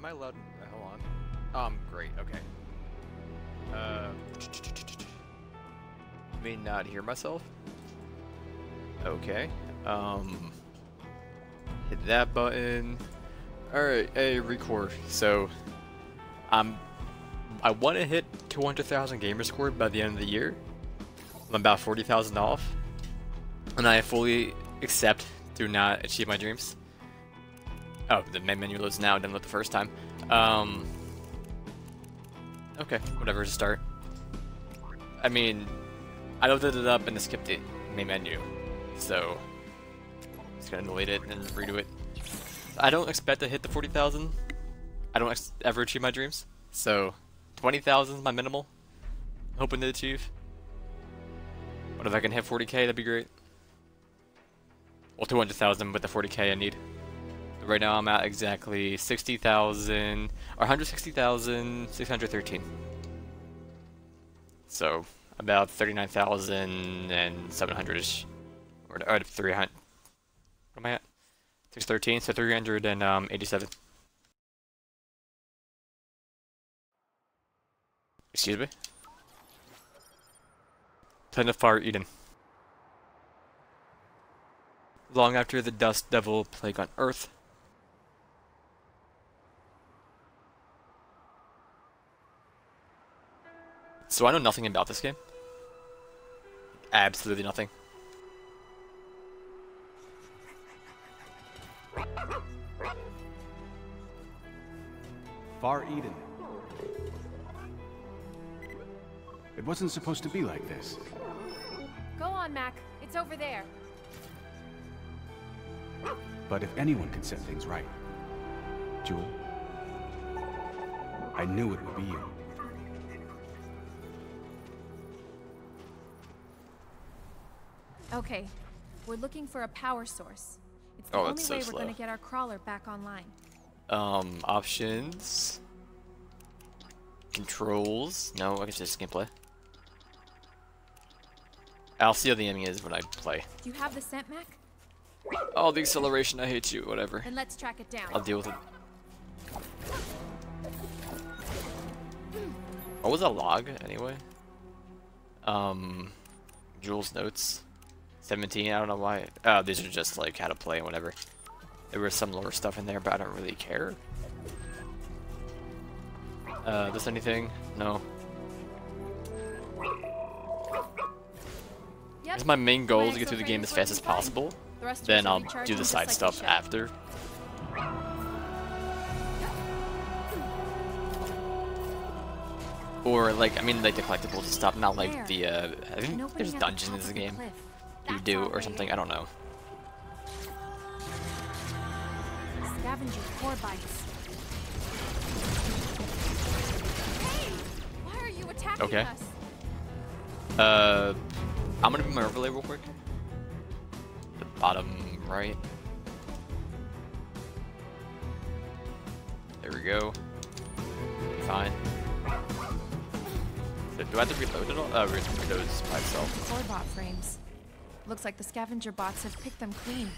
am I allowed? Uh, hold on. Um, great. Okay. Uh, may not hear myself. Okay. Um, hit that button. All right. Hey, record. So, um, I want to hit 200,000 gamer score by the end of the year. I'm about 40,000 off, and I fully accept do not achieve my dreams. Oh, the main menu loads now, didn't load the first time. Um, okay, whatever, just start. I mean, I loaded it up and it skipped the main menu, so just gonna delete it and redo it. I don't expect to hit the 40,000. I don't ever achieve my dreams, so 20,000 is my minimal. Hoping to achieve. What if I can hit 40k? That'd be great. Well, 200,000 with the 40k I need. Right now I'm at exactly 60,000, or 160,613. So, about 39,700-ish. Or, or 300. What am I at? 613, so 387. Um, Excuse me? Planet Far Eden. Long after the Dust Devil plague on Earth. So I know nothing about this game. Absolutely nothing. Far Eden. It wasn't supposed to be like this. Go on, Mack. It's over there. But if anyone can set things right, Joule, I knew it would be you. Okay, we're looking for a power source. It's the Oh, only so way slow. we're gonna get our crawler back online. Um, options. Controls. No, I guess just gameplay. I'll see how the enemy is when I play. Do you have the scent, Mack? Oh, the acceleration, I hate you, whatever. Then let's track it down. I'll deal with it. What was a log, anyway? Um, Jules notes. 17, I don't know why. Oh, these are just like how to play and whatever. There was some lore stuff in there, but I don't really care. Uh, this anything? No. Yep. It's my main goal My to get through the game as fast as possible. The Then I'll do the side like stuff after. Or like, I mean, like the collectibles and stuff, not like the. Uh, I think there's dungeons in this the game. cliff. You do or something. I don't know. Scavenger core bites. Hey! Why are you attacking Okay. us? Uh, I'm gonna do my overlay real quick. The bottom right. There we go. Fine. So do I have to reload it all? Oh, re- reloads by itself. Core bot frames. Looks like the scavenger bots have picked them clean.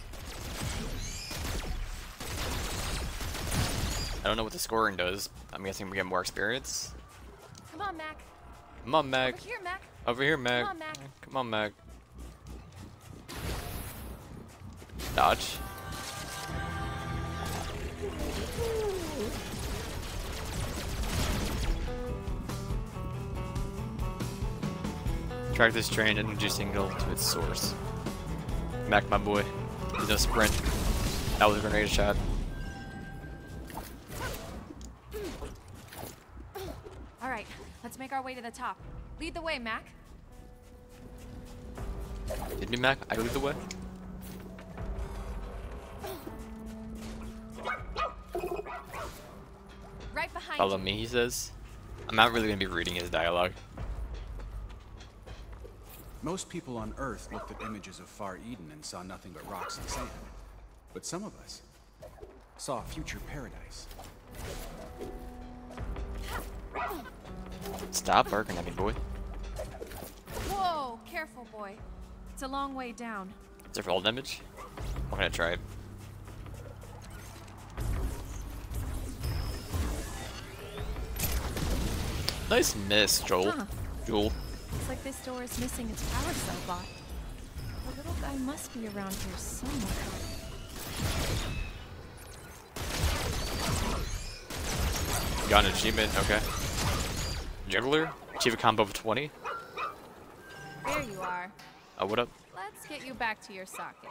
I don't know what the scoring does. I'm guessing we get more experience. Come on, Mack. Come on, Mack. Over here, Mack. Over here, Mack. on, Mack. Come on, Mack. Dodge. Track this train and energy signal to its source. Mack, my boy. There's no sprint. That was a grenade shot. All right, let's make our way to the top. Lead the way, Mack. Did me, Mack? I lead the way. Right behind Follow me, he says. I'm not really gonna be reading his dialogue. Most people on Earth looked at images of Far Eden and saw nothing but rocks and sand. But some of us saw a future paradise. Stop barking at me, boy. Whoa, careful, boy. It's a long way down. Is there fall damage? I'm gonna try it. Nice miss, Joel. Huh. Joel. Looks like this door is missing its power cell bot. The little guy must be around here somewhere. Got an achievement, okay. Juggler? Achieve a combo of 20? There you are. Oh, what up? Let's get you back to your socket.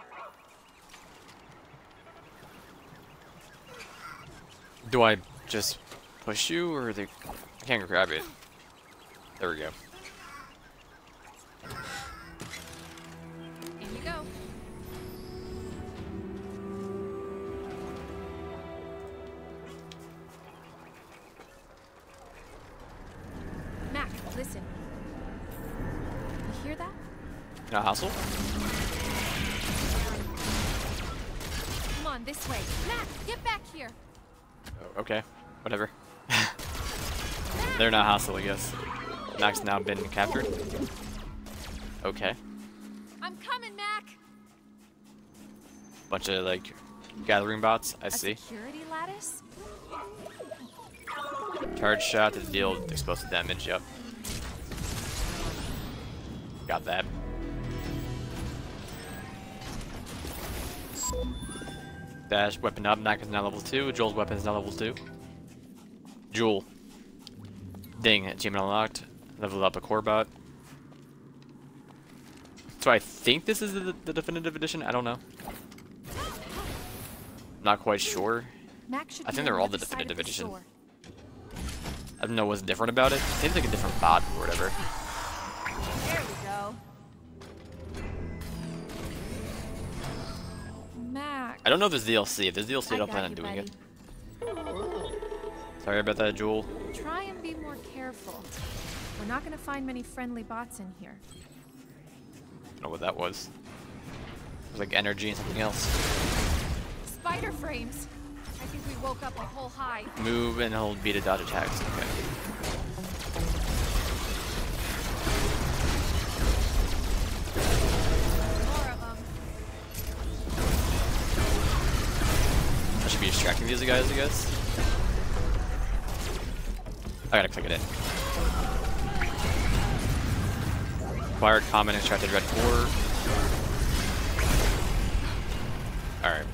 Do I just push you, or they... I can't grab it. There we go. In you go. Mack, listen. You hear that? Hustle? Come on, this way. Mack, get back here. Oh, okay. Whatever. They're not hostile, I guess. Mack's now been captured. Okay. I'm coming, Mack. Bunch of, like, gathering bots. I A see. security lattice? Charge shot to deal explosive damage, yep. Got that. Dash weapon up, Mack is now level 2, Joel's weapon is now level 2. Joel. Ding, achievement unlocked. Leveled up a core bot. So I think this is the, the definitive edition, I don't know. Not quite sure. I think they're all the definitive the edition. I don't know what's different about it. It seems like a different bot or whatever. There we go. Mack. I don't know if there's DLC. If there's DLC, I I don't plan on doing buddy. it. Sorry about that, Joule. Try and be more careful. We're not gonna find many friendly bots in here. I don't know what that was. It was like energy and something else. Spider frames. I think we woke up a whole hive. Move and hold B to dodge attacks. Okay. More of them. I should be distracting these guys, I guess. I gotta click it in. Acquired common extracted red core. Alright.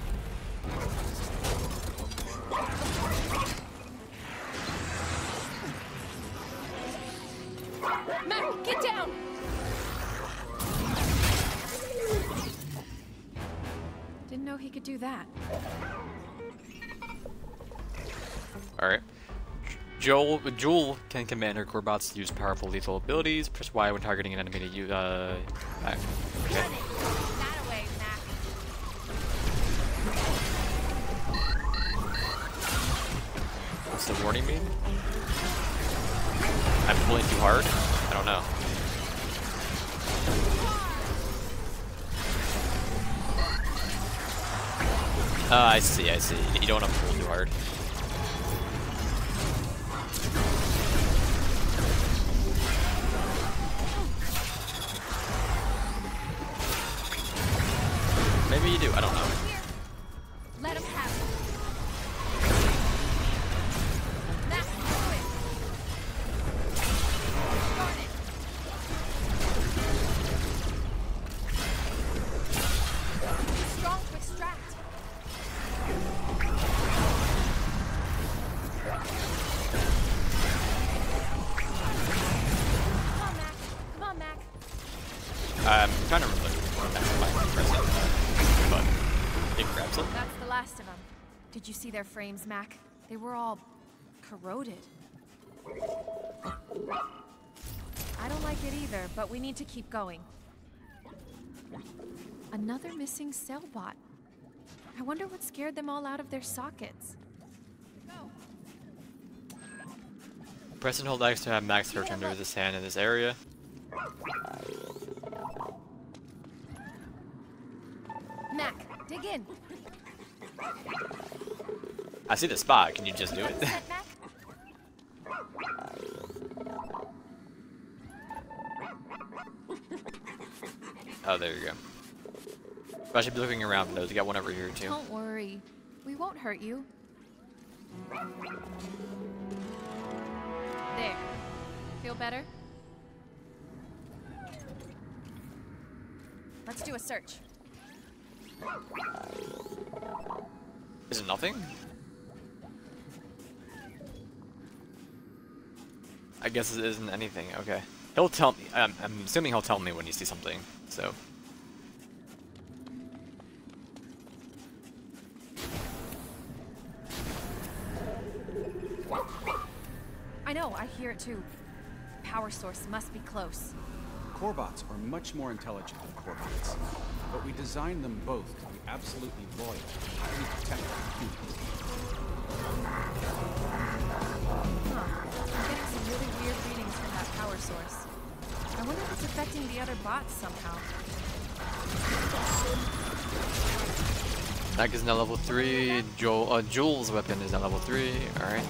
Mack, get down! Didn't know he could do that. Alright. Joel, Joule can command her core to use powerful lethal abilities. Press Y when targeting an enemy to use, uh. Okay. What's the warning mean? I'm pulling too hard? I don't know. Uh, I see, I see. You don't want to pull too hard. Do, I don't know. Frames, Mack? They were all corroded. I don't like it either, but we need to keep going. Another missing cell bot. I wonder what scared them all out of their sockets. Press and hold X to have max search under this hand in this area. Mack, dig in. I see the spot. Can you just do it? Oh, there you go. I should be looking around though. We got one over here too. Don't worry. We won't hurt you. There. Feel better? Let's do a search. Is it nothing? I guess it isn't anything. Okay. He'll tell me. I'm, I'm assuming he'll tell me when he sees something. So. I know, I hear it too. Power source must be close. Corbots are much more intelligent than Corebots, but we designed them both to be absolutely loyal and highly protective of humans. I'm getting some really weird readings from that power source. I wonder if it's affecting the other bots somehow. Mack is now level 3. Joel, uh, Joel's weapon is now level 3. Alright.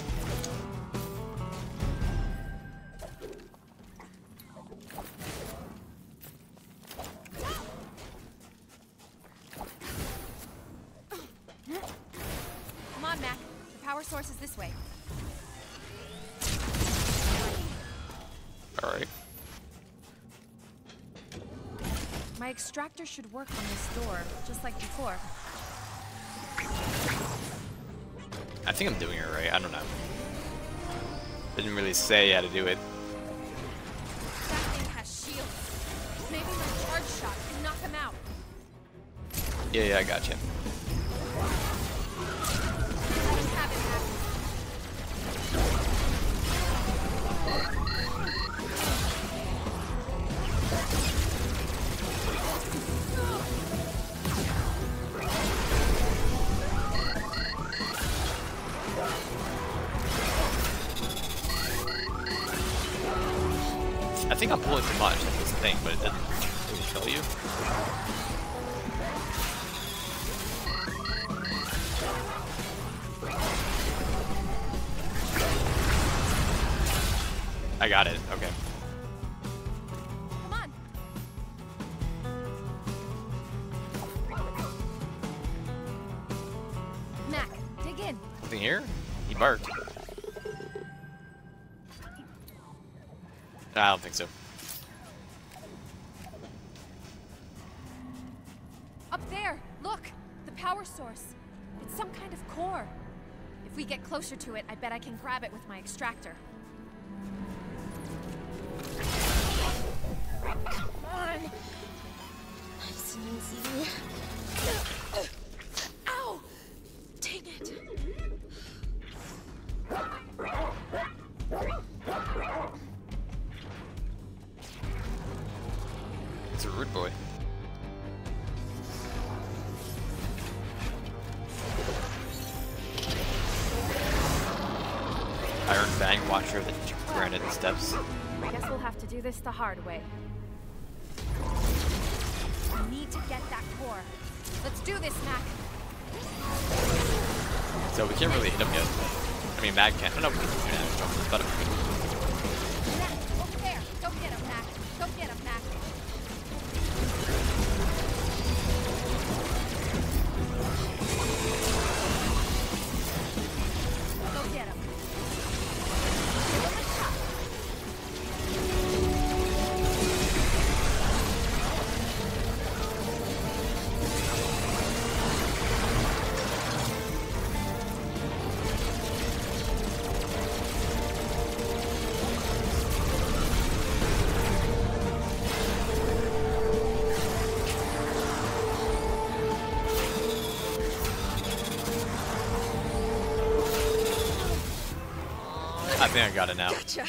Should work on this door, just like before. I think I'm doing it right. I don't know. Didn't really say how to do it. That thing has shields. Maybe my charge shot can knock him out. Yeah, yeah, I got you. We get closer to it, I bet I can grab it with my extractor. Come on! Nice and easy. Steps. Guess we'll have to do this the hard way. We need to get that core. Let's do this, Mack. So we can't really hit him yet. I mean, Mack can't. Oh, no, we can do that. But I got it now. Gotcha.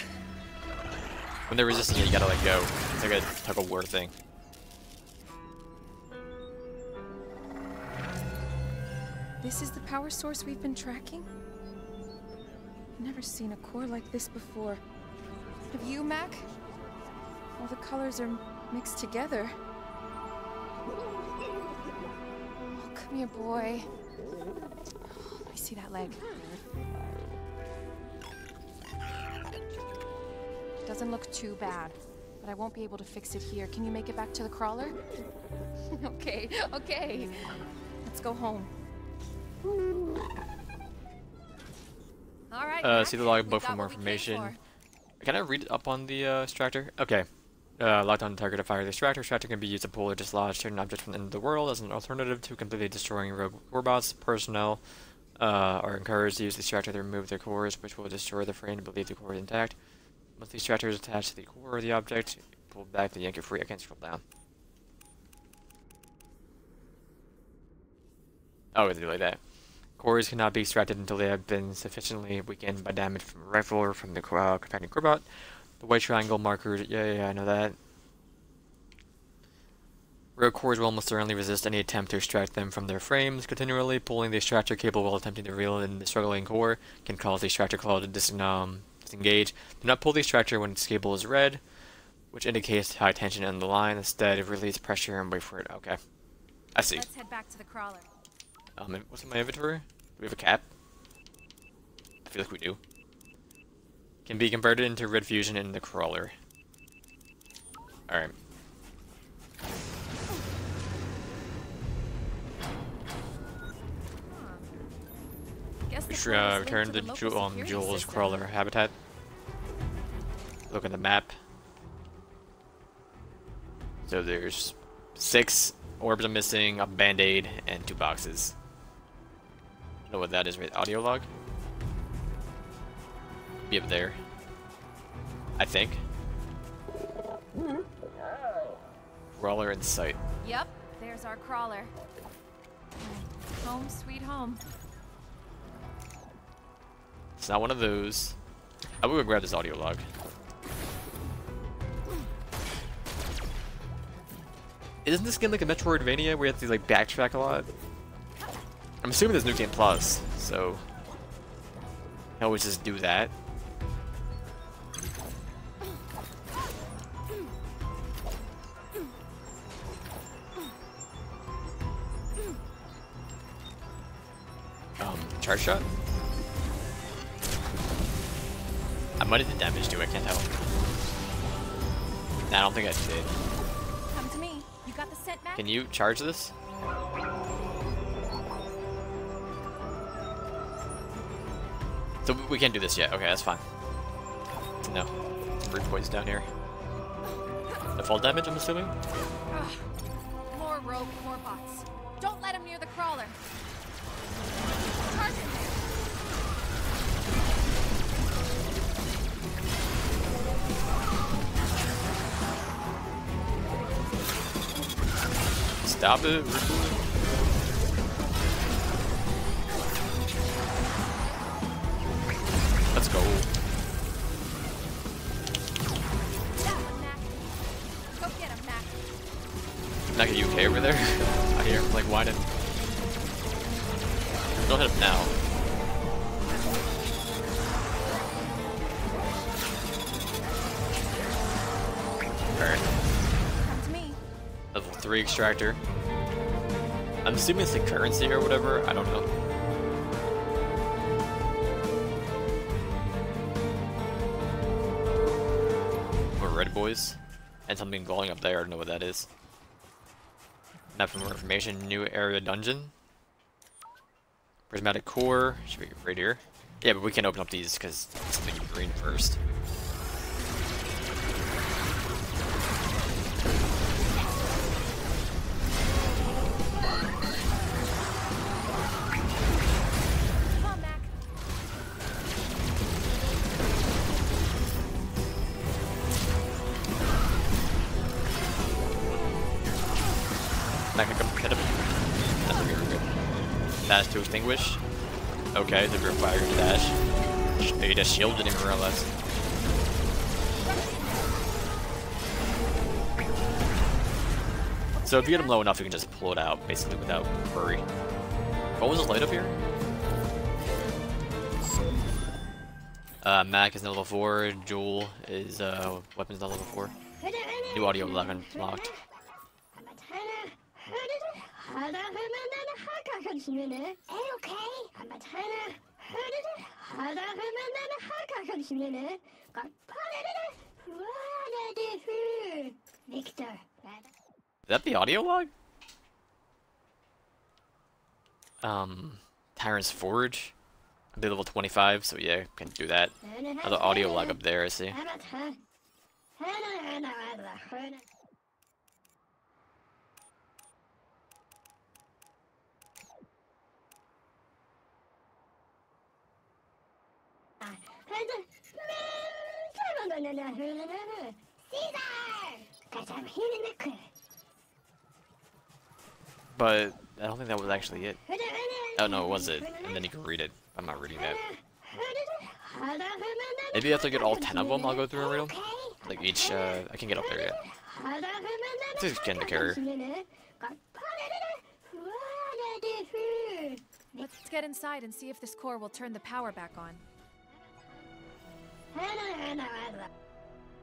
When they're resisting it, you gotta let go. It's like a tug of war thing. This is the power source we've been tracking? Never seen a core like this before. Have you, Mack? All the colors are mixed together. Oh, come here, boy. Oh, let me see that leg. Doesn't look too bad, but I won't be able to fix it here. Can you make it back to the crawler? okay, okay. Let's go home. All right. Uh, see the logbook for more what we came information. Can I read up on the uh, extractor? Okay. Uh, locked on target to fire the extractor. Extractor can be used to pull or dislodge certain objects from the end of the world as an alternative to completely destroying rogue robots. Personnel uh, are encouraged to use the extractor to remove their cores, which will destroy the frame but leave the core intact. Once the extractor is attached to the core of the object, pull back to yank it free. I can't scroll down. Oh, it's like that. Cores cannot be extracted until they have been sufficiently weakened by damage from a rifle or from the uh, companion. The white triangle markers, yeah, yeah, I know that. Rogue cores will almost certainly resist any attempt to extract them from their frames. Continually pulling the extractor cable while attempting to reel in the struggling core can cause the extractor claw to dis um, disengage. Do not pull the extractor when its cable is red, which indicates high tension in the line. Instead, release pressure and wait for it. Okay. I see. Let's head back to the crawler. Um, what's in my inventory? Do we have a cap? I feel like we do. Can be converted into red fusion in the crawler. Alright. Uh, return the Ju um, Jules system. crawler habitat. Look at the map. So there's six orbs I'm missing, a band-aid, and two boxes. know what that is, right? Audio log? Be up there. I think. Crawler in sight. Yep, there's our crawler. Home sweet home. It's not one of those. I will grab this audio log. Isn't this game like a Metroidvania where you have to like backtrack a lot? I'm assuming there's New Game Plus, so I always just do that. Um, charge shot? I might have did damage to it, I can't tell. Nah, I don't think I did. Come to me. You got the scent? Can you charge this? So we can't do this yet. Okay, that's fine. No. Brute boys down here. The fall damage, I'm assuming? Ugh. More rogue warbots. Don't let him near the crawler. It. Let's go. That one, Mack. Go Mack. Not get UK over there? I hear like whining. Don't hit him now. Me. Level 3 extractor. Assuming it's the currency or whatever. I don't know. More red boys. And something glowing up there. I don't know what that is. Map for more information. New area dungeon. Prismatic core. Should be right here. Yeah, but we can open up these because something in green first. Dash to extinguish. Okay, the drip fire dash. Sh- He just him more or less. So if you get him low enough, you can just pull it out, basically, without worry. What was this light up here? Uh, Mack is now level 4, Joule is, uh, weapons now level 4. New audio 하겠습니다. 에오케이 한번 하나 하나 하나 하나 하겠습니다. 깜빡이다. 와나디스 Victor. Is that the audio log? Um, Tyrant's Forge. I do level 25, so yeah, can do that. Another audio log up there, I see. But I don't think that was actually it. Oh no, it was it. And then you can read it. I'm not reading that. Maybe after I get all 10 of them, I'll go through and read them. Like each, uh, I can't get up there yet. Just get in the carrier. Let's get inside and see if this core will turn the power back on.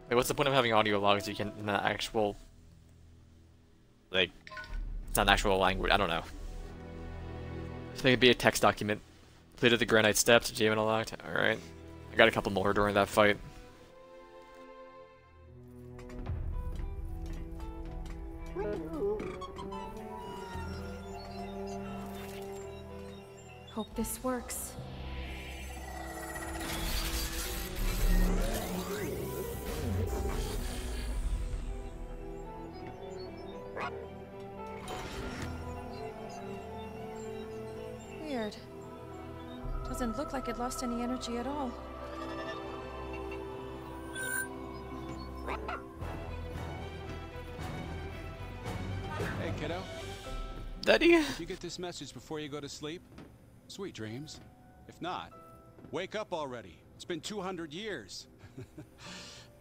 Like, what's the point of having audio logs you can not actual, like, it's not an actual language, I don't know. So it could be a text document. Completed the granite steps, achievement unlocked, alright. I got a couple more during that fight. Hope this works. Doesn't look like it lost any energy at all. Hey, kiddo. Daddy? If you get this message before you go to sleep, sweet dreams. If not, wake up already. It's been 200 years.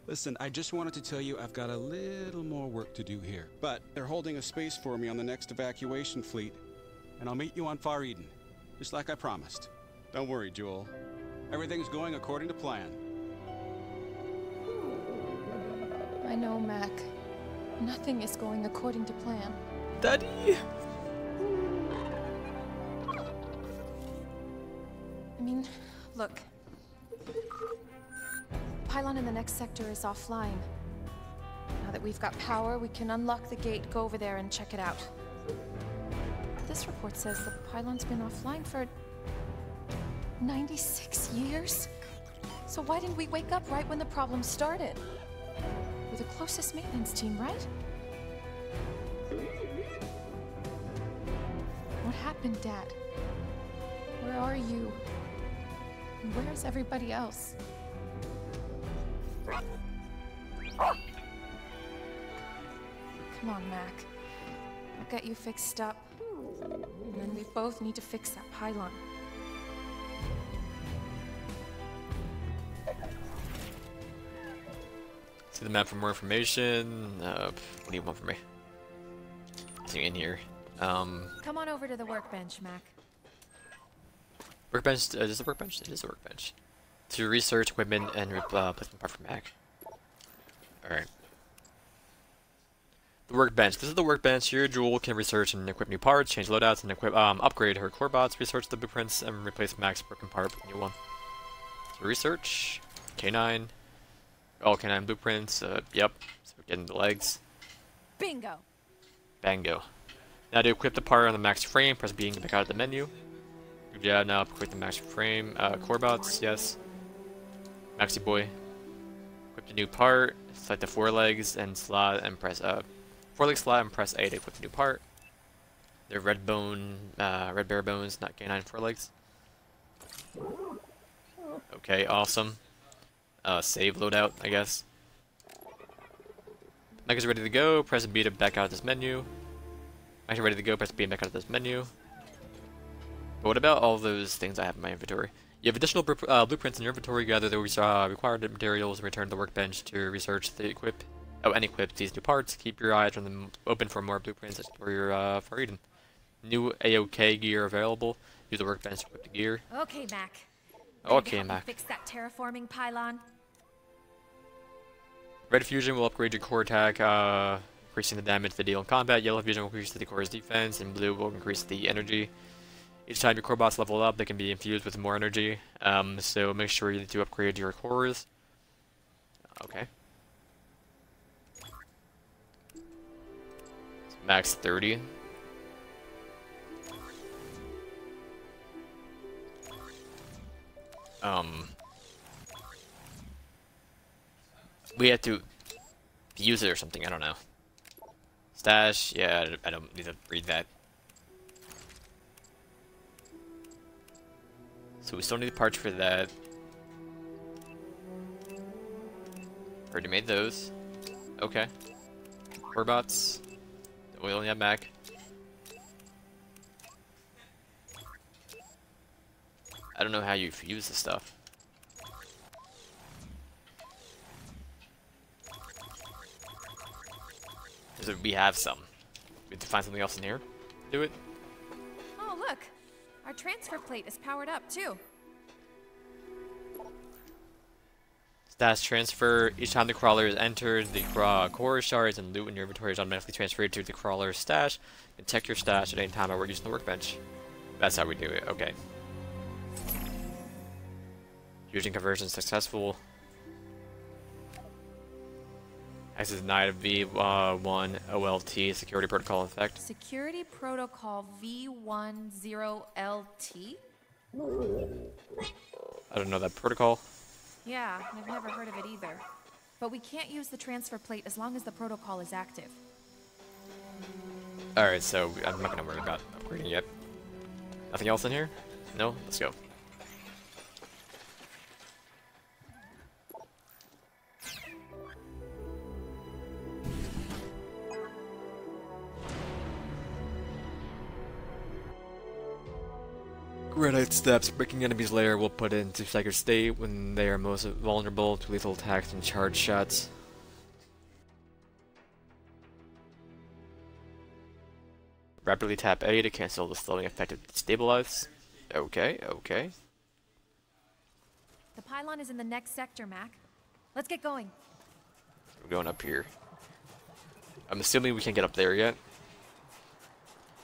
Listen, I just wanted to tell you I've got a little more work to do here. But they're holding a space for me on the next evacuation fleet, and I'll meet you on Far Eden, just like I promised. Don't worry, Joule. Everything's going according to plan. I know, Mack. Nothing is going according to plan. Daddy? I mean, look. Pylon in the next sector is offline. Now that we've got power, we can unlock the gate, go over there, and check it out. This report says the pylon's been offline for 96 years? So why didn't we wake up right when the problem started? We're the closest maintenance team, right? What happened, Dad? Where are you? And where's everybody else? Come on, Mack. I'll get you fixed up. And then we both need to fix that pylon. The map for more information. Uh, what do you want from me? See in here. Um, Come on over to the workbench, Mack. workbench. Uh, is this a workbench? It is a workbench. To research equipment and uh, placement part for Mack. Alright. The workbench. This is the workbench. Here, Joule can research and equip new parts, change loadouts, and equip um, upgrade her core bots, research the blueprints, and replace Mack's broken part with a new one. So research. K9. Oh, K9 blueprints. Uh, yep. So we're getting the legs. Bingo! Bango. Now to equip the part on the max frame, press B and pick out of the menu. Good job, now equip the max frame. Uh, core bots, yes. Maxi boy. Equip the new part, select the four legs and slot and press uh four leg slot and press A to equip the new part. They're red bone uh red bare bones, not canine four legs. Okay, awesome. Uh save loadout, I guess. Mech is ready to go, press B to back out of this menu. Mech is ready to go, press B and back out of this menu. But what about all those things I have in my inventory? You have additional uh, blueprints in your inventory. Gather the uh, required materials and return to the workbench to research the equip. Oh, and equip these new parts. Keep your eyes on them open for more blueprints for your uh, for Eden. New AOK gear available. Use the workbench to equip the gear. Okay, Mack. Okay, Mack. Fix that terraforming pylon. Red fusion will upgrade your core attack, uh, increasing the damage they deal in combat. Yellow fusion will increase the core's defense, and blue will increase the energy. Each time your core bots level up, they can be infused with more energy. Um, so make sure you do upgrade your cores. Okay. Max 30. um, we have to use it or something. I don't know. Stash, yeah, I don't need to read that. So we still need parts for that. Already made those. Okay. Robots. We only have Mack. I don't know how you fuse this stuff. Because we have some. We have to find something else in here. Do it. Oh, look! Our transfer plate is powered up, too. Stash transfer. Each time the crawler is entered, the core shards and loot in your inventory is automatically transferred to the crawler's stash. And check your stash at any time while we're using the workbench. That's how we do it. Okay. Fusion conversion successful. Access of V1 OLT security protocol in effect. Security Protocol V10LT? I don't know that protocol. Yeah, I've never heard of it either. But we can't use the transfer plate as long as the protocol is active. Alright, so I'm not gonna worry about upgrading yet. Nothing else in here? No? Let's go. Granite steps. Breaking enemies' lair will put into staggered state when they are most vulnerable to lethal attacks and charge shots. Rapidly tap A to cancel the slowing effect of stabilize. Okay, okay. The pylon is in the next sector, Mack. Let's get going. We're going up here. I'm assuming we can't get up there yet.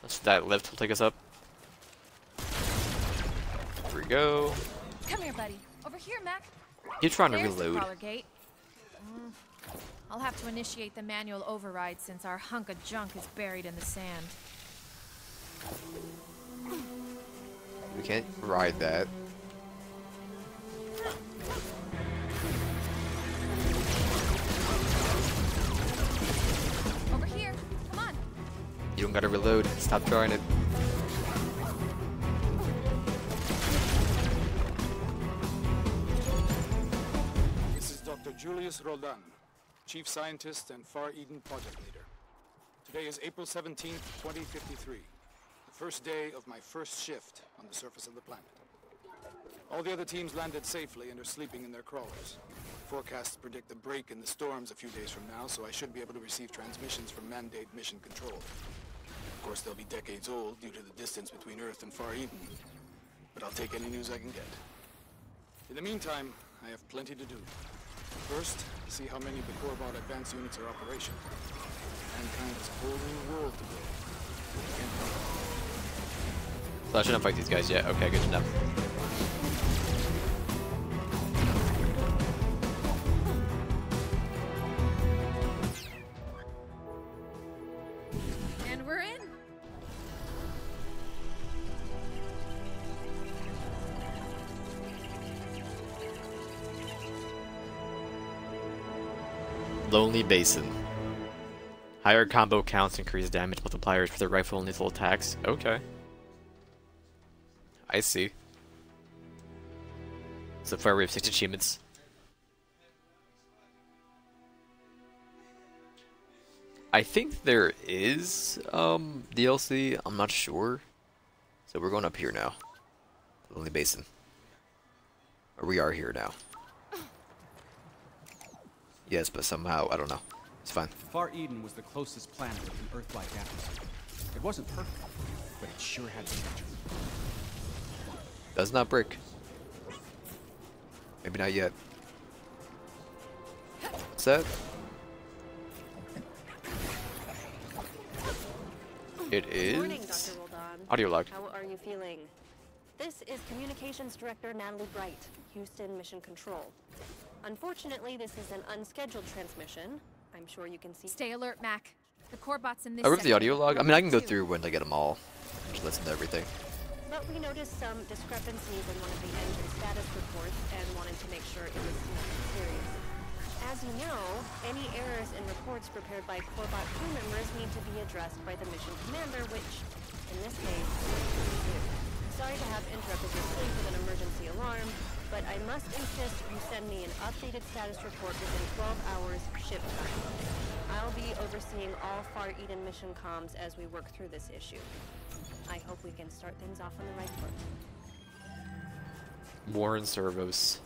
So that lift will take us up. Here we go. Come here, buddy. Over here, Mack. You're trying to There's the reload. gate. Mm, I'll have to initiate the manual override since our hunk of junk is buried in the sand. We can't ride that. Over here. Come on. You don't gotta reload. Stop trying it. Julius Roldan, Chief Scientist and Far Eden Project Leader. Today is April 17th, 2053, the first day of my first shift on the surface of the planet. All the other teams landed safely and are sleeping in their crawlers. Forecasts predict a break in the storms a few days from now, so I should be able to receive transmissions from Mandate Mission Control. Of course, they'll be decades old due to the distance between Earth and Far Eden, but I'll take any news I can get. In the meantime, I have plenty to do. First, see how many of the Corvard advanced units are operational. Mankind a whole new world to. So I shouldn't fight these guys yet. Okay, good to Lonely Basin. Higher combo counts increase damage multipliers for the rifle and lethal attacks. Okay. I see. So far we have six achievements. I think there is um DLC, I'm not sure. So we're going up here now. Lonely Basin. Or we are here now. Yes, but somehow, I don't know. It's fine. Far Eden was the closest planet with an Earth-like atmosphere. It wasn't perfect, but it sure had potential. Does not break. Maybe not yet. What's that? It Morning, is Dr. Roldan. audio log. How are you feeling? This is Communications Director Natalie Bright, Houston Mission Control. Unfortunately, this is an unscheduled transmission. I'm sure you can see. Stay alert, Mack. The core bots in this I read the audio log. I mean, I can go through when I get them all. Just listen to everything. But but we noticed some discrepancies in one of the engine status reports and wanted to make sure it was nothing serious. As you know, any errors in reports prepared by Corbot crew members need to be addressed by the mission commander, which, in this case, is you. Sorry to have interrupted your sleep with an emergency alarm, but I must insist you send me an updated status report within 12 hours ship time. I'll be overseeing all Far Eden mission comms as we work through this issue. I hope we can start things off on the right foot. Warren servos.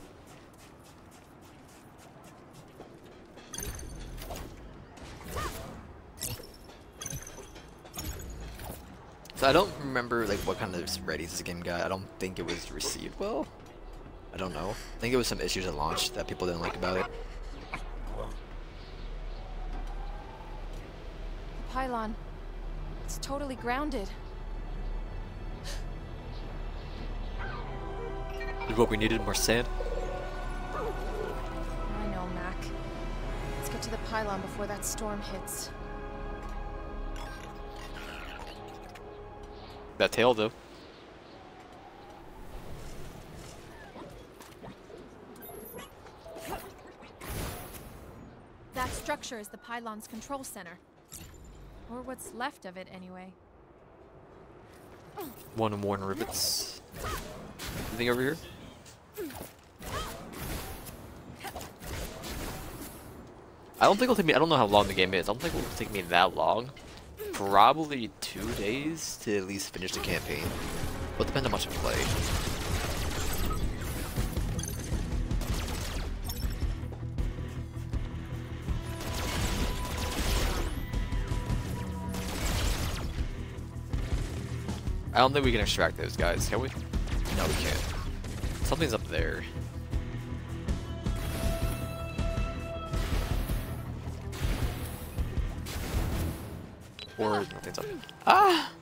So I don't remember like what kind of ready this game got. I don't think it was received well. I don't know. I think it was some issues at launch that people didn't like about it. The pylon. It's totally grounded. Is what we needed more sand? I know, Mack. Let's get to the pylon before that storm hits. That tail though. That structure is the pylon's control center. Or what's left of it, anyway. One more rivets. Anything over here? I don't think it'll take me. I don't know how long the game is. I don't think it'll take me that long. Probably two days to at least finish the campaign. But depends on how much I play. I don't think we can extract those guys, can we? No, we can't. Something's up there. Or nothing's up. Ah!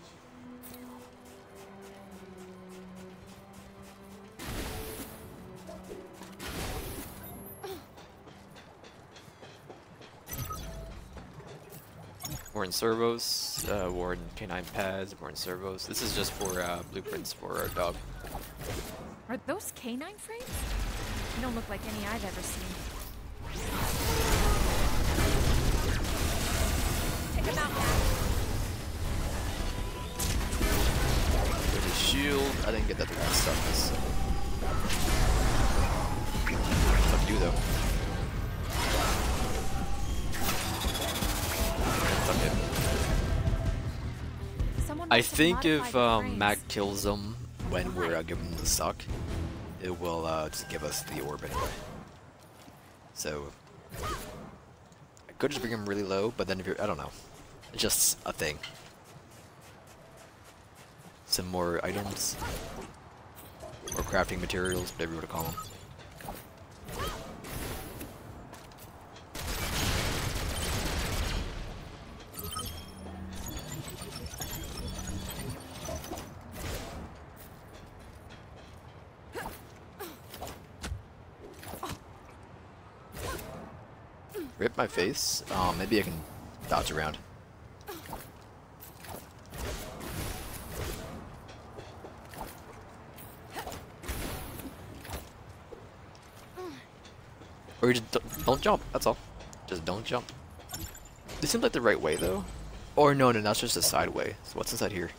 We're servos, uh, we're in canine pads, we're servos. This is just for uh, blueprints for our dog. Are those canine frames? They don't look like any I've ever seen. Take them out, Mack. There's a shield. I didn't get that stuff. This. Fuck you though. I think if um. Mack kills them when we're uh, giving them the suck, it will uh, just give us the orb anyway. So I could just bring him really low, but then if you're, I don't know, it's just a thing. Some more items or crafting materials, whatever you want to call them. My face? Oh, maybe I can dodge around. Or you just don't, don't jump, that's all. Just don't jump. This seems like the right way, though. Or no, no, that's just a side way. So what's inside here?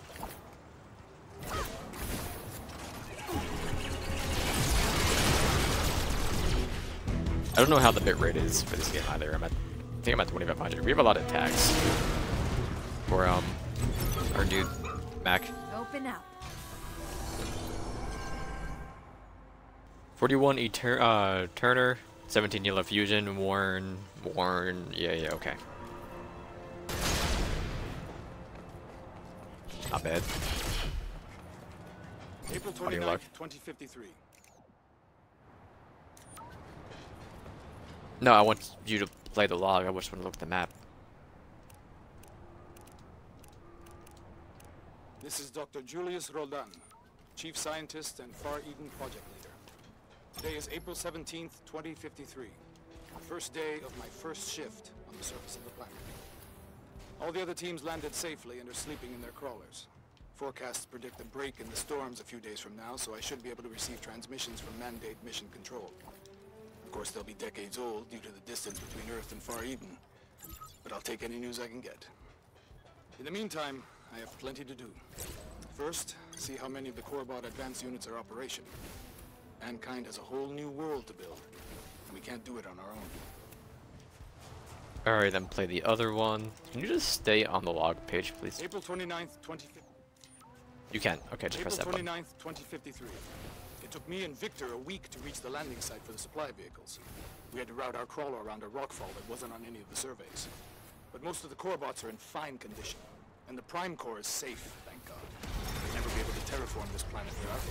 I don't know how the bitrate is for this game either. I'm at, I think I'm at 2500. We have a lot of tags for um our dude Mack. Open up. 41 Eter uh, Turner, 17 Yellow Fusion, Warren, Warren. Yeah, yeah, okay. Not bad. April On your 29th, 2053. No, I want you to play the log. I just want to look at the map. This is Dr. Julius Roldan, Chief Scientist and Far Eden Project Leader. Today is April 17th, 2053. The first day of my first shift on the surface of the planet. All the other teams landed safely and are sleeping in their crawlers. forecasts predict a break in the storms a few days from now, so I should be able to receive transmissions from Mandate Mission Control. Of course, they'll be decades old due to the distance between Earth and Far Eden, but I'll take any news I can get. In the meantime, I have plenty to do. First, see how many of the Corebot advanced units are operational. Mankind has a whole new world to build, and we can't do it on our own. Alright, then play the other one. Can you just stay on the log page, please? April 29th, 2050. You can. Okay, just press that April button. 2053. Took me and Victor a week to reach the landing site for the supply vehicles. We had to route our crawler around a rockfall that wasn't on any of the surveys. But most of the core bots are in fine condition, and the prime core is safe, thank God. We'll never be able to terraform this planet without it.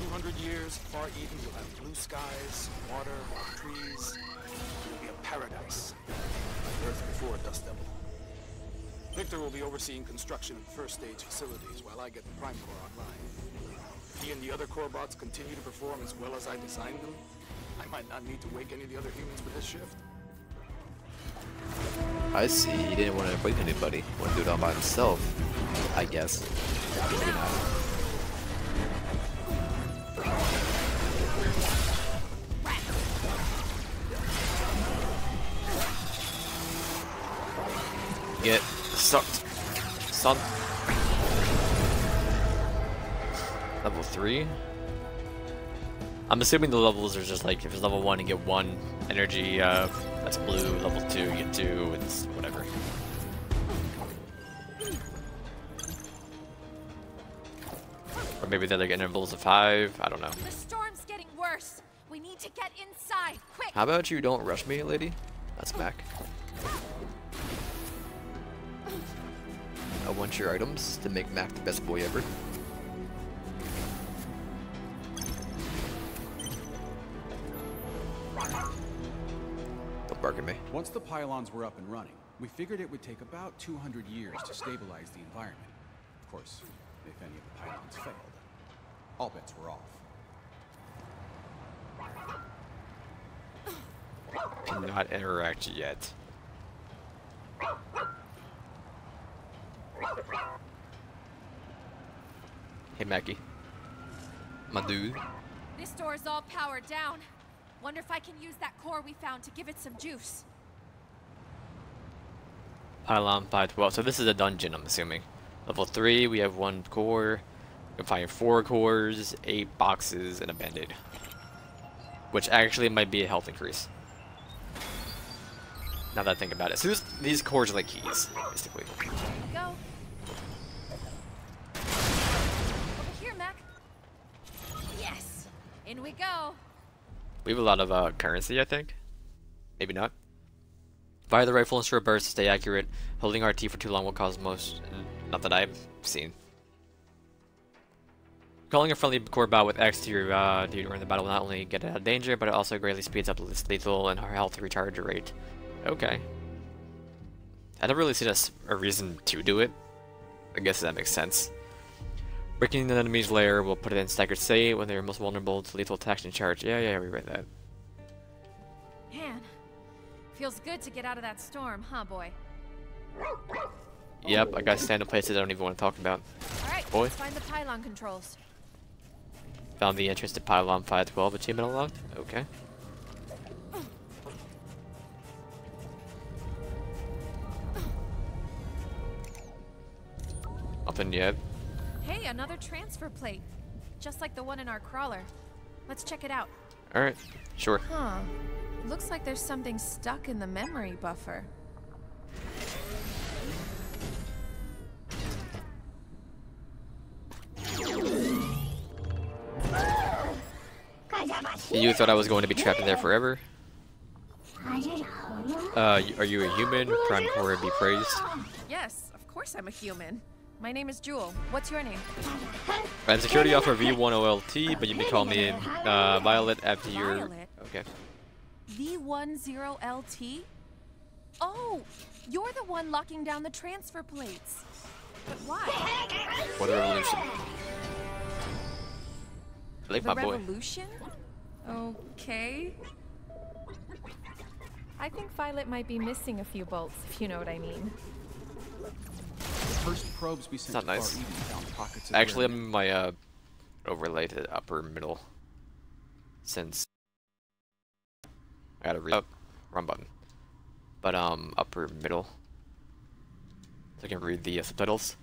In 200 years, Far Eden will have blue skies, water, trees. It will be a paradise. Like Earth before Dust Devil. Victor will be overseeing construction of the first stage facilities while I get the Prime Core online. He and the other core bots continue to perform as well as I designed them, I might not need to wake any of the other humans for this shift. I see. He didn't want to wake anybody. want to do it all by himself. I guess. Get sucked, son. Level three. I'm assuming the levels are just like if it's level one, you get one energy. Uh, that's blue. Level two, you get two. It's whatever. Or maybe they're like intervals of five. I don't know. The storm's getting worse. We need to get inside, quick. How about you don't rush me, lady? That's Mack. I want your items to make Mack the best boy ever. Once the pylons were up and running, we figured it would take about 200 years to stabilize the environment. Of course, if any of the pylons failed, all bets were off. Cannot interact yet. Hey Mackie. My dude. This door is all powered down. Wonder if I can use that core we found to give it some juice. Pylon 512. So this is a dungeon, I'm assuming. Level 3, we have one core. We can find four cores, eight boxes, and a band-aid. Which actually might be a health increase. Now that I think about it. So this, these cores are like keys, basically. Go. Over here, Mack. Yes. In we go. We have a lot of uh, currency, I think. Maybe not. Fire the rifle in short to stay accurate. Holding RT for too long will cause most... Not that I've seen. Calling a friendly Corebot with X to your uh, during the battle will not only get out of danger, but it also greatly speeds up its lethal and health recharge rate. Okay. I never really see seen a reason to do it. I guess that makes sense. Breaking an enemy's lair will put it in staggered state when they're most vulnerable to lethal attacks and charge. Yeah, yeah, we read that. Man, feels good to get out of that storm, huh, boy? Yep, I got stand in places I don't even want to talk about. All right, Boy. find the pylon controls. Found the entrance to Pylon 512 achievement unlocked. Okay. Nothing yet. Hey, another transfer plate. Just like the one in our crawler. Let's check it out. Alright, sure. Huh. Looks like there's something stuck in the memory buffer. You thought I was going to be trapped in there forever? Uh, are you a human? Prime Core be praised. Yes, of course I'm a human. My name is Joule. What's your name? I'm security officer V1OLT, but you can call me uh, Violet after your. Okay. V10LT? Oh, you're the one locking down the transfer plates. But why? What a revolution. I like the my boy. revolution? Okay. I think Violet might be missing a few bolts, if you know what I mean. first probes we sent not to nice. Far Eden found pockets of Actually, I'm my uh, overlay to upper middle. Since I gotta read up, wrong button. But um, upper middle. So I can read the uh, subtitles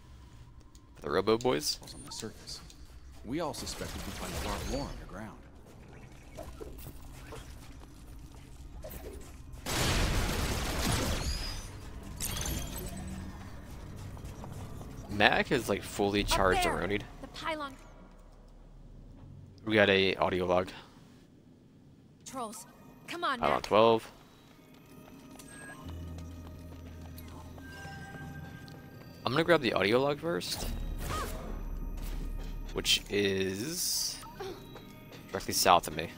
for the Robo Boys. on the surface. We all suspected we'd find a lot more underground. Mac is like fully charged there. Aronied. The pylon. We got a audio log. Trolls. Come on, Out on 12. I'm gonna grab the audio log first. Which is directly south of me.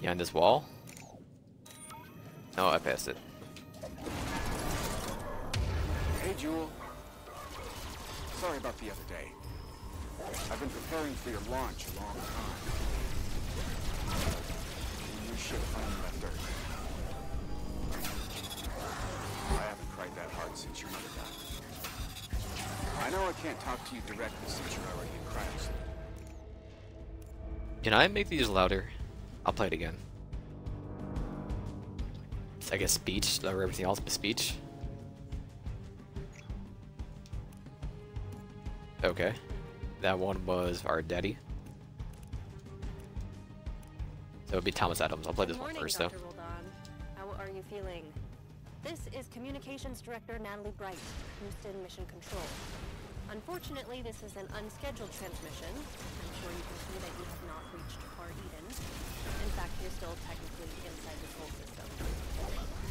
Behind this wall? No, I passed it. Hey, Joule. Sorry about the other day. I've been preparing for your launch a long time. When your ship finally left Earth. I haven't cried that hard since your mother died. I know I can't talk to you directly since you're already in cryosleep. Can I make these louder? I'll play it again. I guess speech, or everything else but speech. Okay. That one was our daddy. So it would be Thomas Adams. I'll play this Good one morning, first, though. Dr. Roldan. How are you feeling? This is Communications Director Natalie Bright, Houston Mission Control. Unfortunately, this is an unscheduled transmission. I'm sure you can see that you have not reached Far Eden. In fact, you're still technically inside this whole system.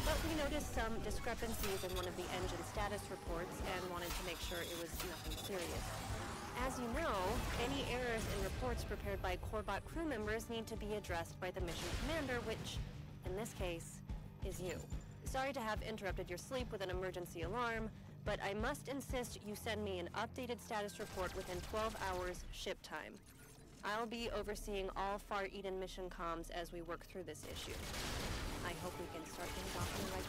But we noticed some discrepancies in one of the engine status reports and wanted to make sure it was nothing serious. As you know, any errors in reports prepared by Corebot crew members need to be addressed by the mission commander, which, in this case, is you. Sorry to have interrupted your sleep with an emergency alarm, but I must insist you send me an updated status report within 12 hours ship time. I'll be overseeing all Far Eden mission comms as we work through this issue. I hope we can start things off on the right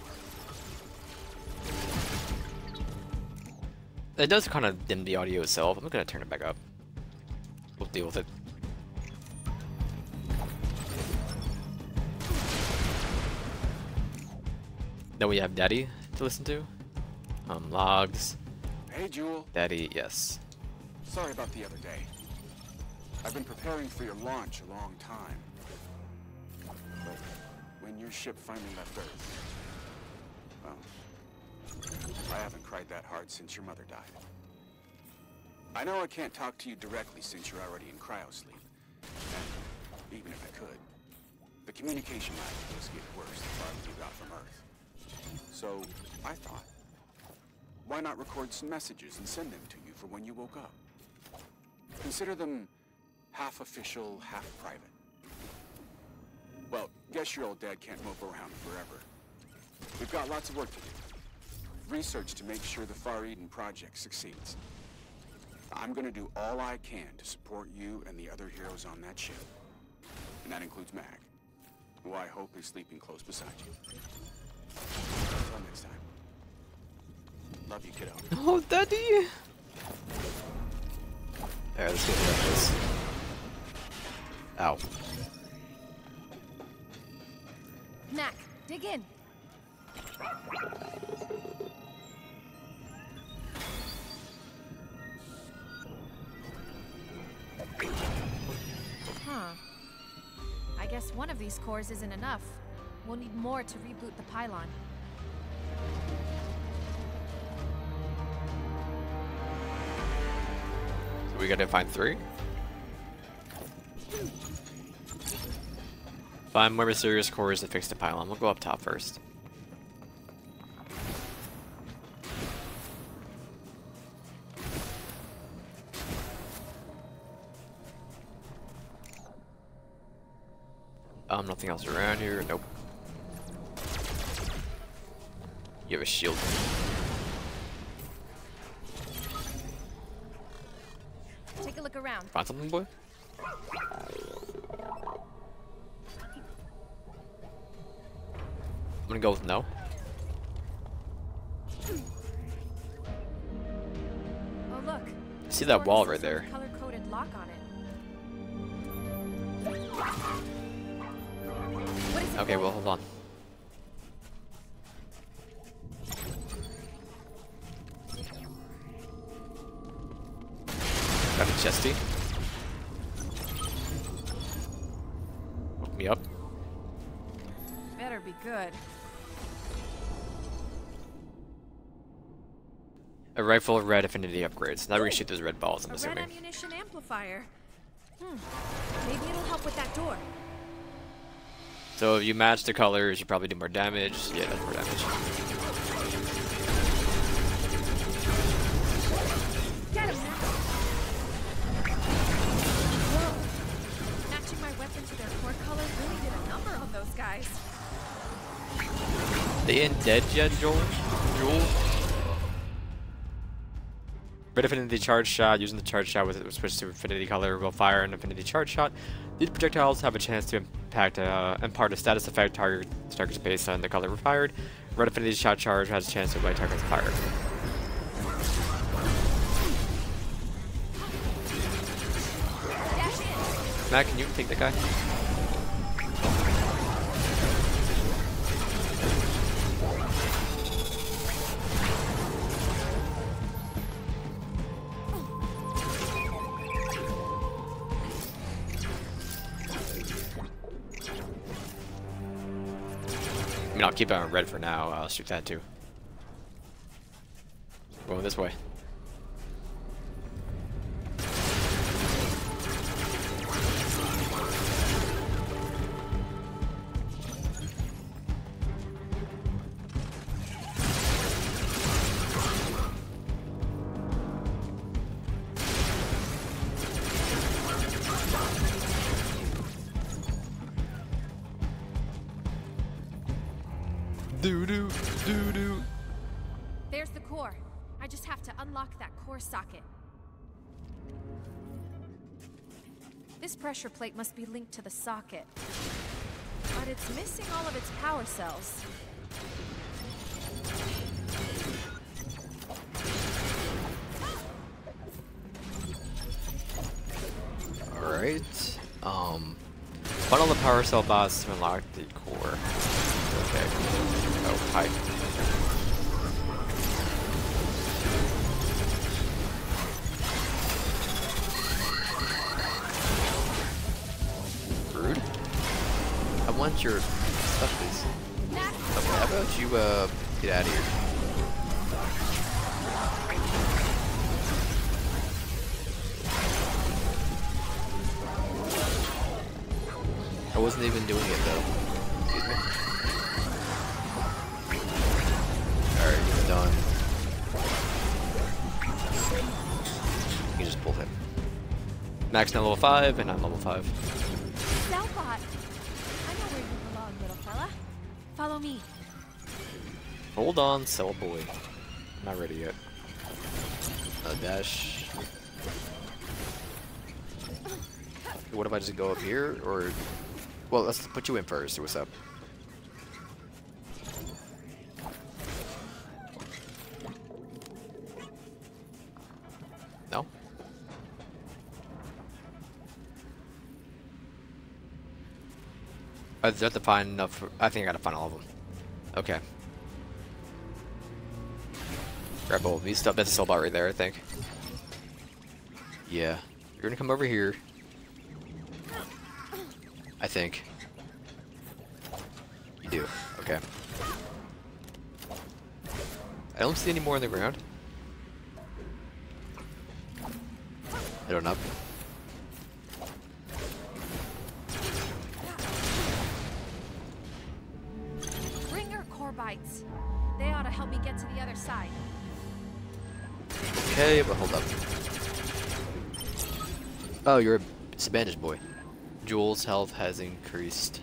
foot. It does kind of dim the audio itself. I'm gonna turn it back up. We'll deal with it. Then we have Daddy to listen to. Um, logs. Hey, Joule. Daddy, yes. Sorry about the other day. I've been preparing for your launch a long time. But when your ship finally left Earth, well, I haven't cried that hard since your mother died. I know I can't talk to you directly since you're already in cryosleep. And even if I could, the communication line will just get worse the farther you got from Earth. So I thought, why not record some messages and send them to you for when you woke up? Consider them half official, half private. Well, guess your old dad can't mope around forever. We've got lots of work to do. Research to make sure the Far Eden project succeeds. I'm gonna do all I can to support you and the other heroes on that ship. And that includes Mack, who I hope is sleeping close beside you. Until next time. Love you, kiddo. Oh, Daddy! Alright, let's get rid of this. Ow. Mack, dig in. Huh. I guess one of these cores isn't enough. We'll need more to reboot the pylon. So we gotta find three? Find more mysterious cores to fix the pylon. We'll go up top first. Um, nothing else around here. Nope. You have a shield. Take a look around. Find something, boy? I'm gonna go with no. Oh look. See that wall right there. Color-coded lock on it. What is it? Okay, well, hold on. Got a chesty. Hook me up. Better be good. A rifle of red affinity upgrades. Now we can shoot those red balls, I'm A red assuming. ammunition amplifier. Hmm. Maybe it'll help with that door. So if you match the colors, you probably do more damage. Yeah, that's more damage. Get him! Whoa. Matching my weapon to their core color really did a number on those guys. They ain't dead yet, Joel? Joel? Red affinity charge shot. Using the charge shot with it switch to affinity color will fire an affinity charge shot. These projectiles have a chance to impact uh, impart a status effect target targets based on the color fired. Red affinity shot charge has a chance to light targets fired. Matt, can you take the guy? I'll keep it on red for now. I'll shoot that too. Going this way. Doo doo doo doo. There's the core. I just have to unlock that core socket. This pressure plate must be linked to the socket. But it's missing all of its power cells. Alright. Um, find all the power cell bots to unlock the core. Okay. Oh, hi. Rude. I want your stuff, please. Okay, how about you, uh, get out of here? I wasn't even doing it though. Mack's now level 5, and I'm level 5. Cellbot! I know where you belong, little fella. Follow me. Hold on, cell boy. Not ready yet. Uh, dash. What if I just go up here, or... Well, let's put you in first, what's up? Uh, I have to find enough, for, I think I gotta find all of them. Okay. Grab all of these stuff. That's a cell bot right there, I think. Yeah. You're gonna come over here. I think. You do. Okay. I don't see any more on the ground. Head on up. Help me get to the other side. Okay, but hold up. Oh, you're a, bandage boy. Joule's health has increased.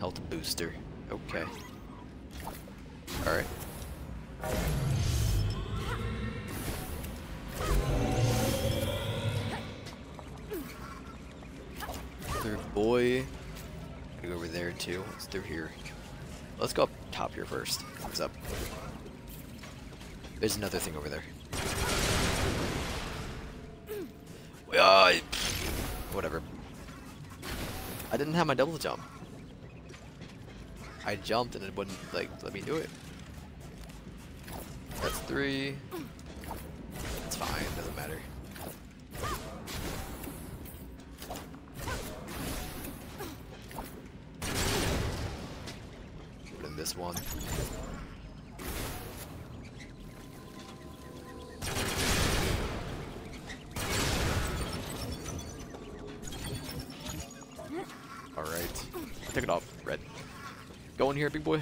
Health booster. Okay. Alright. Third boy. Go over there too. It's through here. Let's go up top here first. What's up? There's another thing over there. Whatever. I didn't have my double jump. I jumped and it wouldn't like let me do it. That's three. It's fine, doesn't matter. Go in here, big boy.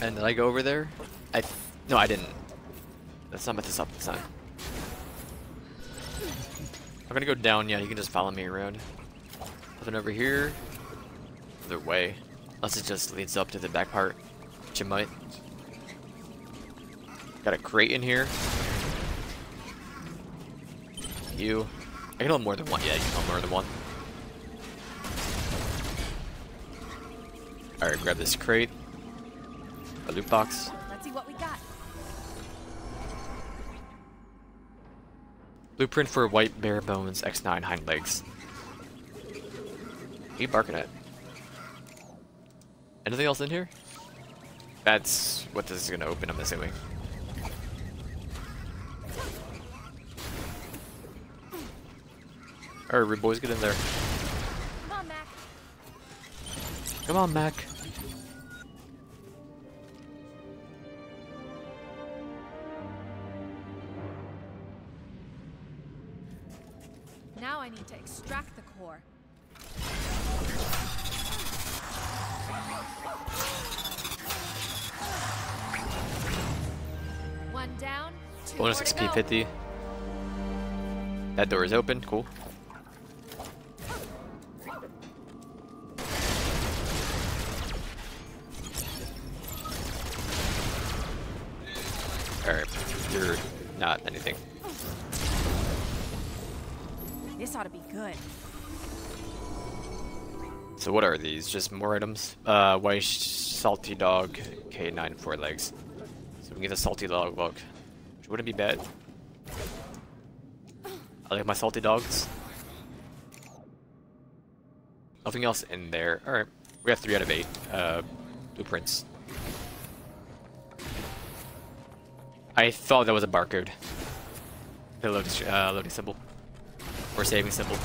And did I go over there? I th no, I didn't. That's not what this up this time. I'm gonna go down, yeah, you can just follow me around. Nothing over here. Other way. Unless it just leads up to the back part. Which it might. Got a crate in here. You. I can hold more than one. Yeah, you can hold more than one. Alright, grab this crate. A loot box. Blueprint for white bare bones X9 hind legs. What are you barking at? Anything else in here? That's what this is gonna open, I'm assuming. Alright, rude boys, get in there. Come on, Mack. Come on, Mack. Fifty. That door is open, cool. Alright, you're not anything. This ought to be good. So what are these? Just more items? Uh, white salty dog, K9 four legs. So we can get the salty dog book, which wouldn't be bad. I like my salty dogs. Nothing else in there. Alright, we have three out of eight uh, blueprints. I thought that was a barcode. The loading, uh, loading symbol. Or saving symbol.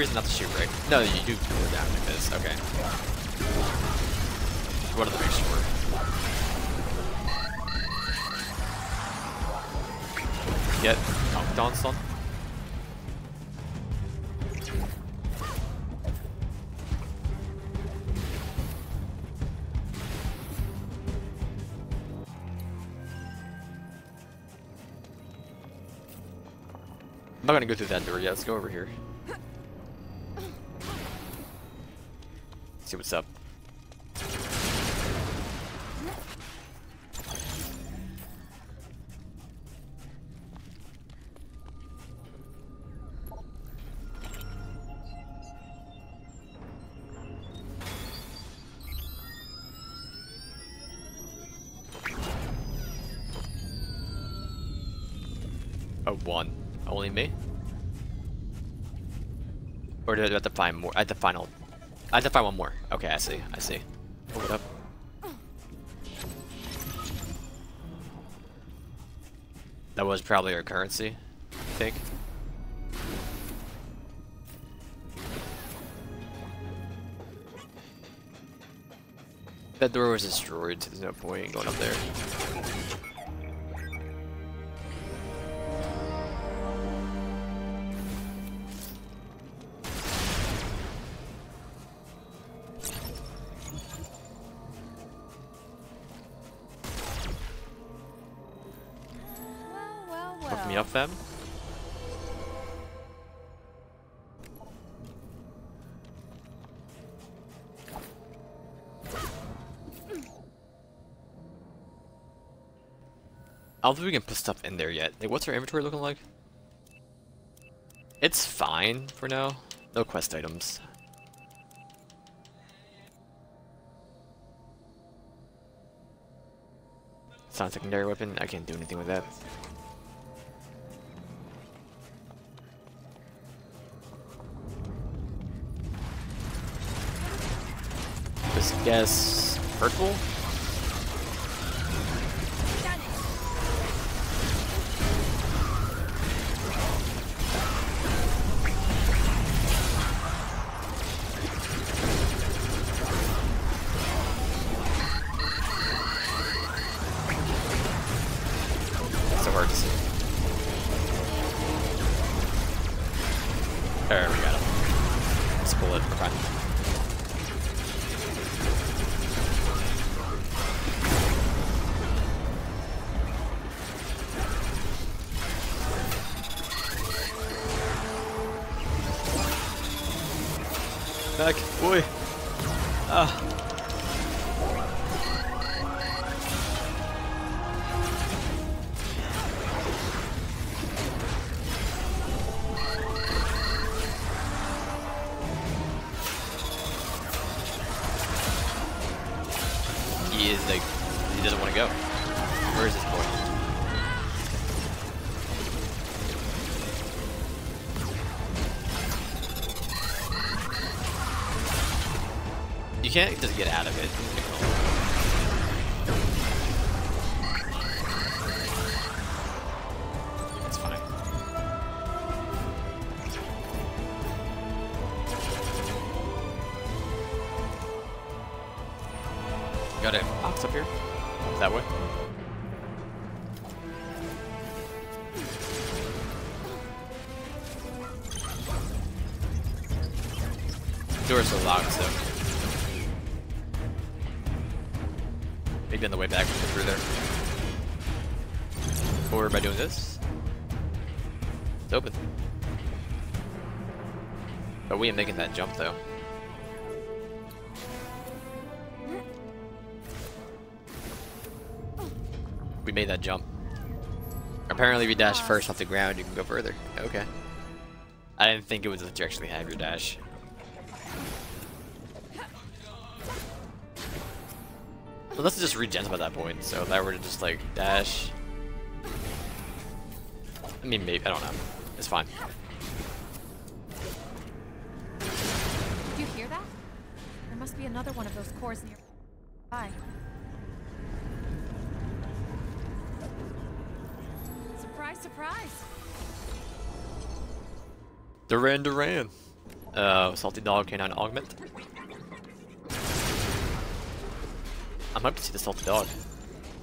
Reason not to shoot, right? No, you do go down this. Okay. What are the make sure. Get knocked on. I'm not gonna go through that door yet. Let's go over here. See what's up. A one. Only me? Or do I have to find more? I have to find. I have to find one more. Okay, I see. I see. Pull it up. That was probably our currency, I think. That door was destroyed, so there's no point in going up there. Don't think we can put stuff in there yet. Like, what's our inventory looking like? It's fine for now. No quest items. It's not a secondary weapon. I can't do anything with that. Just guess purple? Making that jump though. We made that jump. Apparently if we dash first off the ground, you can go further. Okay. I didn't think it was that you actually have your dash. It just regens by that point, so if I were to just like dash. I mean, maybe, I don't know. It's fine. Must be another one of those cores near. nearby. Surprise, surprise! Duran Duran. Uh, Salty Dog Canine Augment. I'm hyped to see the Salty Dog.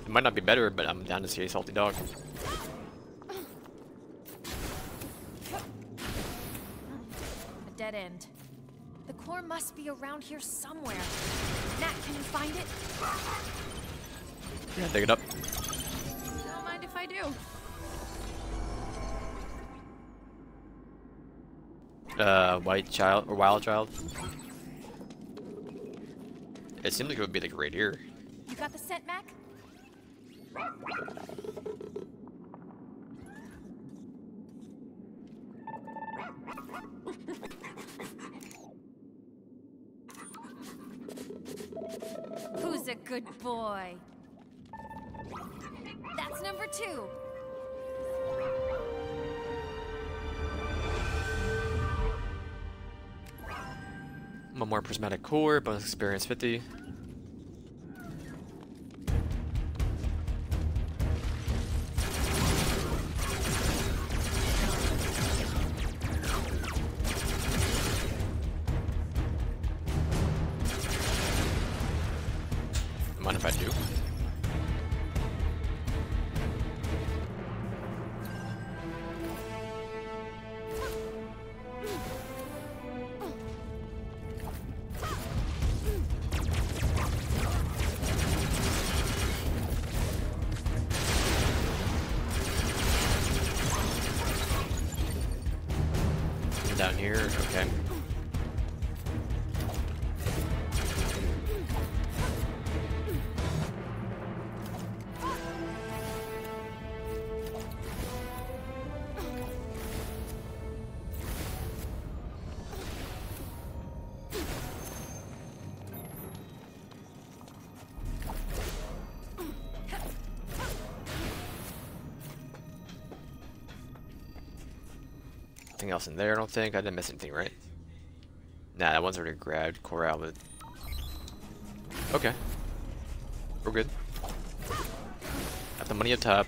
It might not be better, but I'm down to see a Salty Dog. A dead end. Must be around here somewhere. Nat, can you find it? Yeah, dig it up. Don't mind if I do. Uh, White Child, or Wild Child. It seemed like it would be like right here. You got the scent, Mack? A good boy? That's number two. One more prismatic core, bonus experience 50. Here. Okay. Else in there, I don't think. I didn't miss anything, right? Nah, that one's already grabbed. Core outlet. Okay. We're good. Got the money up top.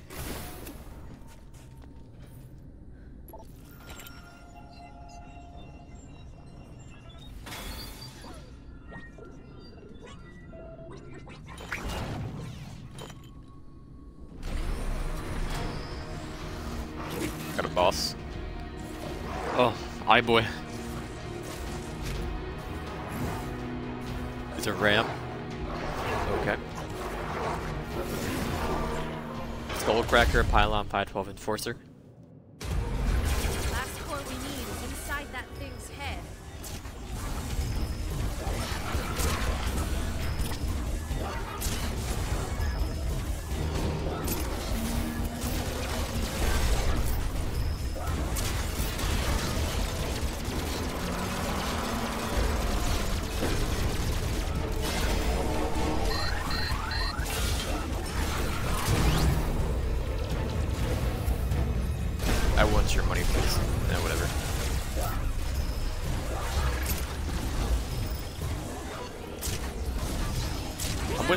Boy. It's a ramp. Okay. Skullcracker, Pylon, 512 Enforcer.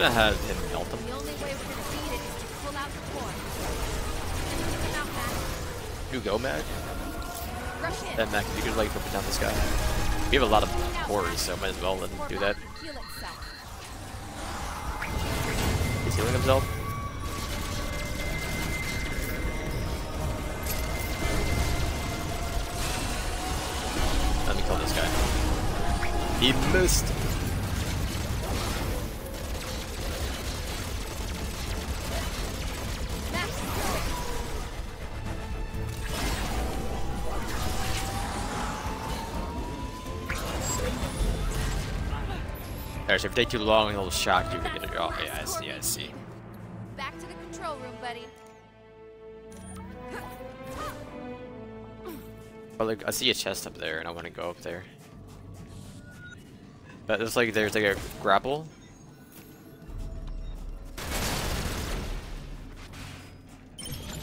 Out the core. Come out, Mack. You go, Mack. Rush in. Then Mack, if you could like put down this guy. We have a lot of cores, so might as well let him do that. can heal itself. He's healing himself. Let me kill this guy. He missed. Alright, if they take too long, it'll shock you. Get it. Oh, yeah, I see, I see. Back to the control room, buddy. Oh, but like, I see a chest up there, and I want to go up there. But it's like there's like a grapple.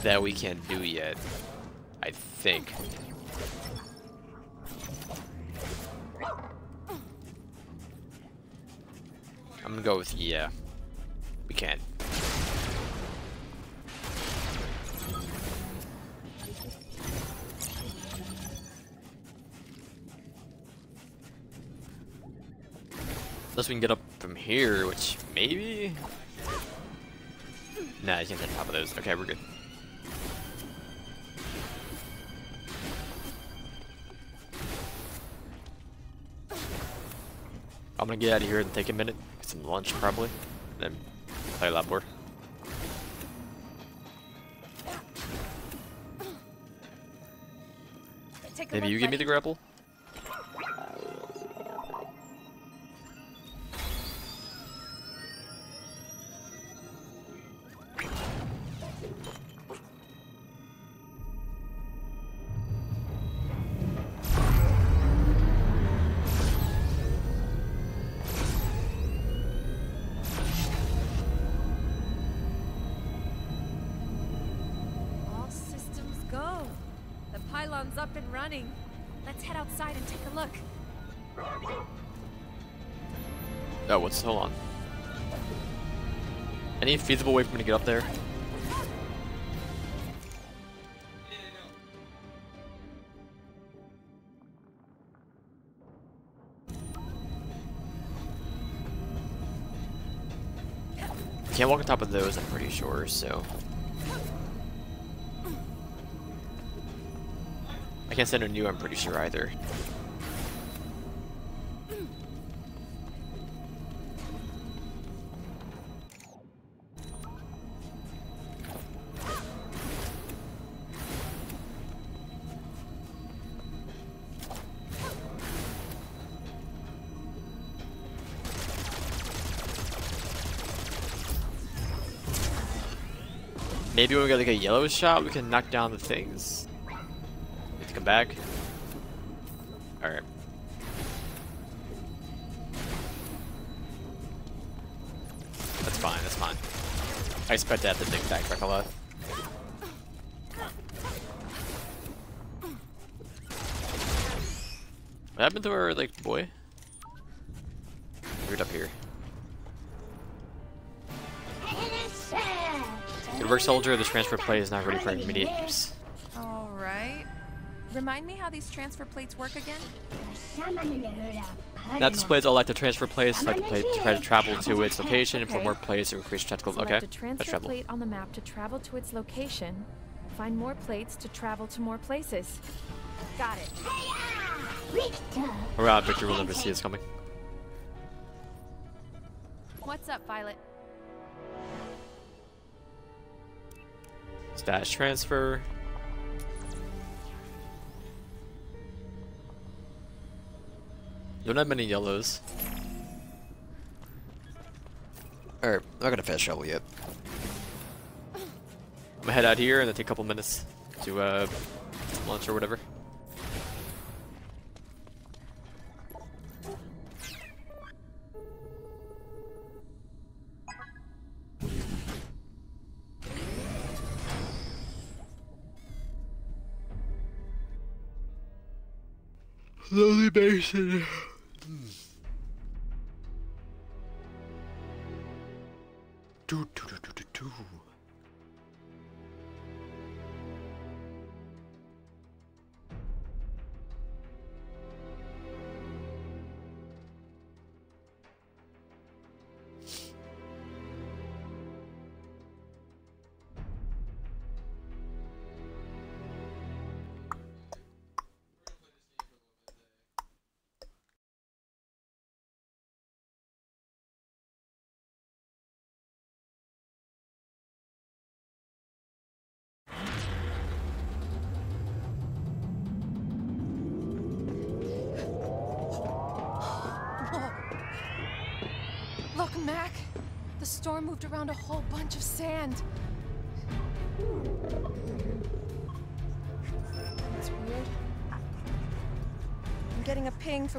That we can't do yet. I think. I'm gonna go with yeah. We can. Unless we can get up from here, which maybe. Nah, you can't hit top of those. Okay, we're good. I'm gonna get out of here and take a minute, get some lunch probably, then play a lot more. Maybe you give me the grapple? Up and running. Let's head outside and take a look. Oh, what's hold on. Any feasible way for me to get up there? Can't walk on top of those, I'm pretty sure, so. can't send a new, I'm pretty sure, either. Maybe when we get like a yellow shot, we can knock down the things back. Alright. That's fine, that's fine. I expect to have to dig backtrack a lot. What happened to our, like, boy? Right up here. Good work, soldier. This transfer plate is not ready for immediate use. Remind me how these transfer plates work again? Now displays all like the transfer place, like the plate to try to travel to its location for more plays to increase tactical. Select Okay, a let's transfer travel. plate on the map to travel to its location. Find more plates to travel to more places. Got it. Uh, Victor will never see us coming. What's up, Violet? Stash transfer. Don't have many yellows. Alright, I'm not gonna fast travel yet. I'm gonna head out here and then take a couple minutes to uh lunch or whatever. Lonely Basin.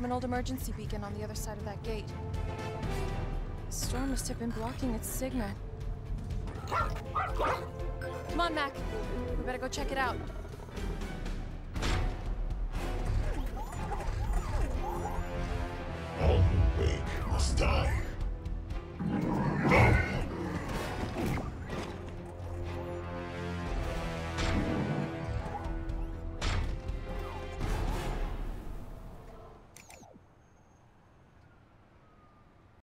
From an old emergency beacon on the other side of that gate. The storm must have been blocking its signal. Come on, Mack. We better go check it out.